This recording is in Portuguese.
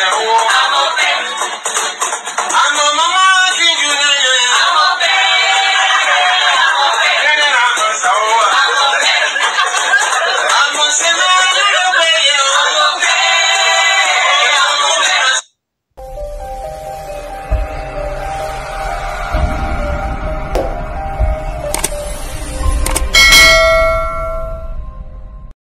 é o